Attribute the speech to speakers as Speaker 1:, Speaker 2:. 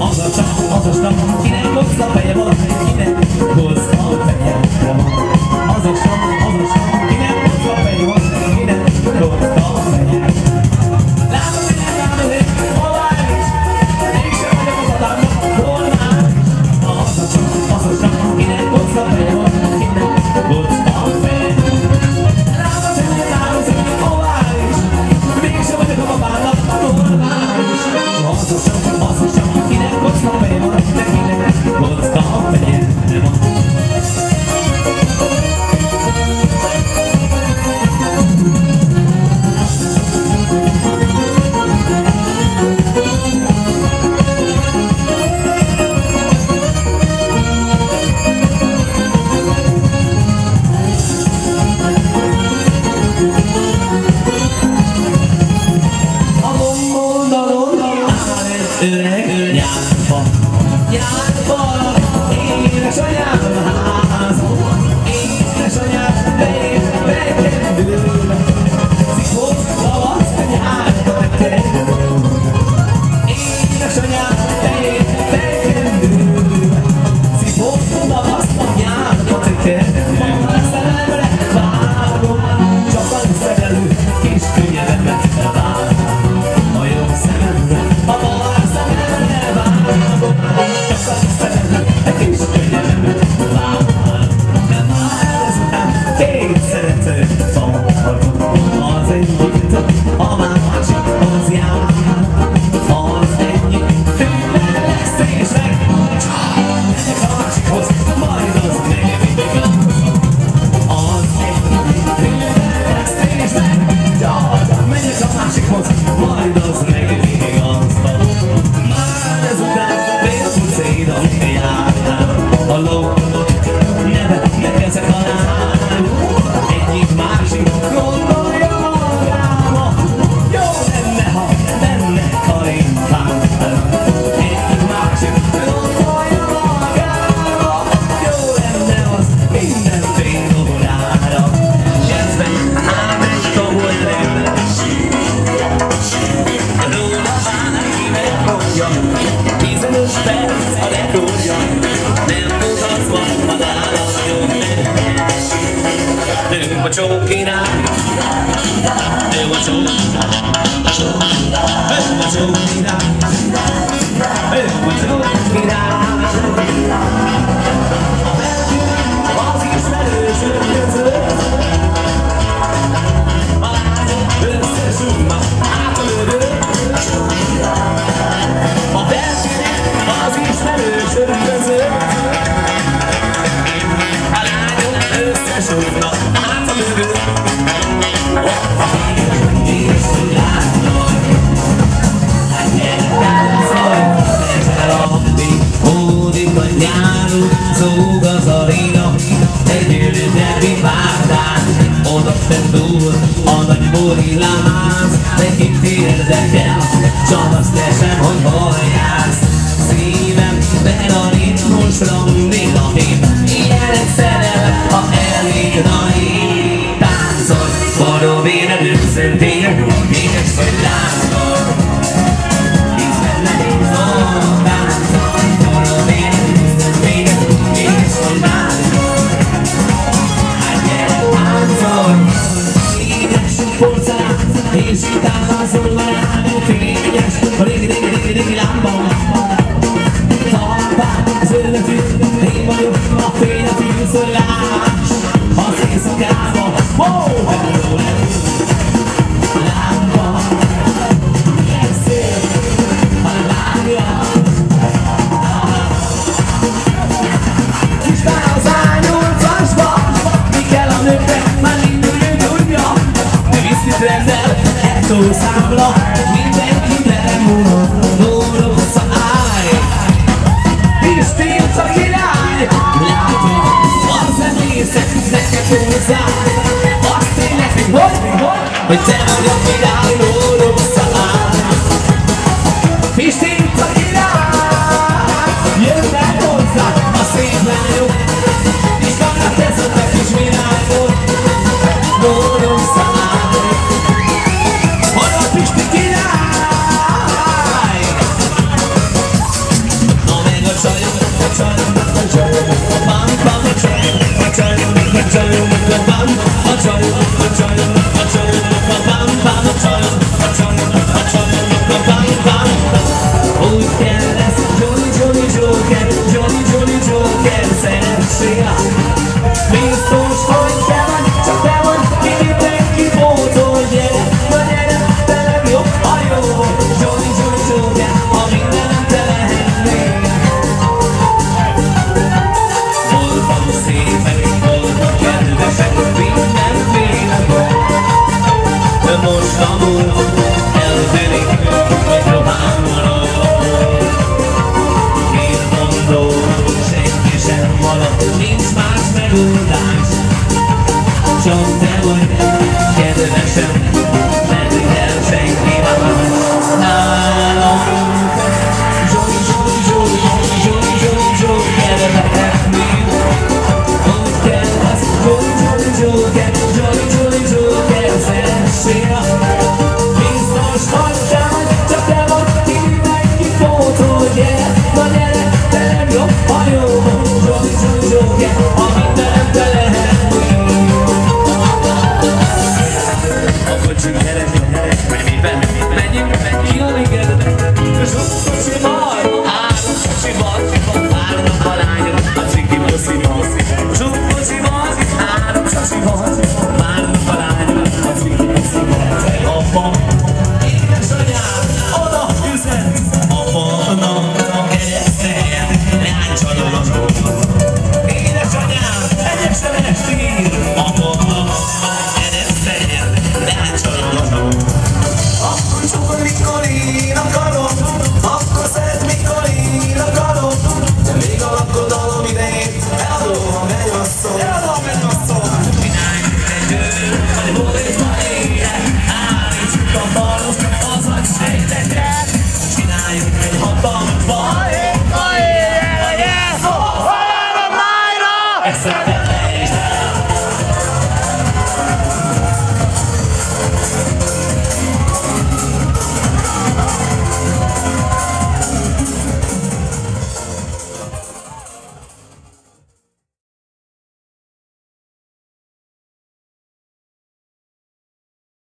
Speaker 1: Az a csak, az a stam, kinek hozta a van, kinek hozta feje van. Az a stam, az a stam, kinek hozta a van, kinek hozta feje van. Látom, hogy nem látom, hogy hová is, mégsem vagyok az adamnak, hol már is. Az a csak, az a stam, kinek hozta feje van, kinek hozta feje van. Látom, hogy nem látom, hogy hová is, a babának, hol már öreg nyárfa. Nyárfa, édesanyám háza, édesanyám bejött bekendőbe. Cikó, tavasz, nyárfa bekendőbe. Édesanyám bejött bekendőbe. Cikó, tavasz, nyárfa bekendőbe. A szememre vágom, csak a szerelő kis könnyedemet coquina de guachón, guachón, el guachón, mira, el guachón, mira. Zúg az aréna Egy ürügyebbi várdán Oda fendul a nagy borilláz Neki érdekel, csak azt és utána szólva rámú fényes, a régi, régi, régi, régi lámpa. Talpán zöldetű, én vagyok a fény a tűzolás. 为啥不落 Vui vẻ lên, vui vui, vui vui, vui vui!